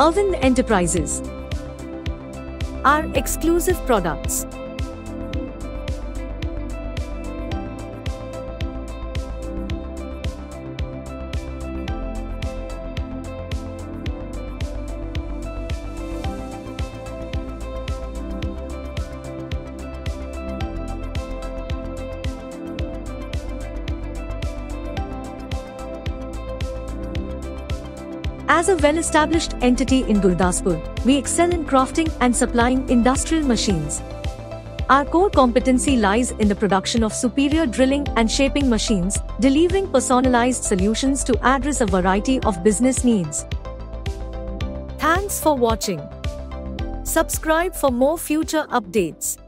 Arvind Enterprises. Our exclusive products. As a well-established entity in Gurdaspur, we excel in crafting and supplying industrial machines. Our core competency lies in the production of superior drilling and shaping machines, delivering personalized solutions to address a variety of business needs. Thanks for watching. Subscribe for more future updates.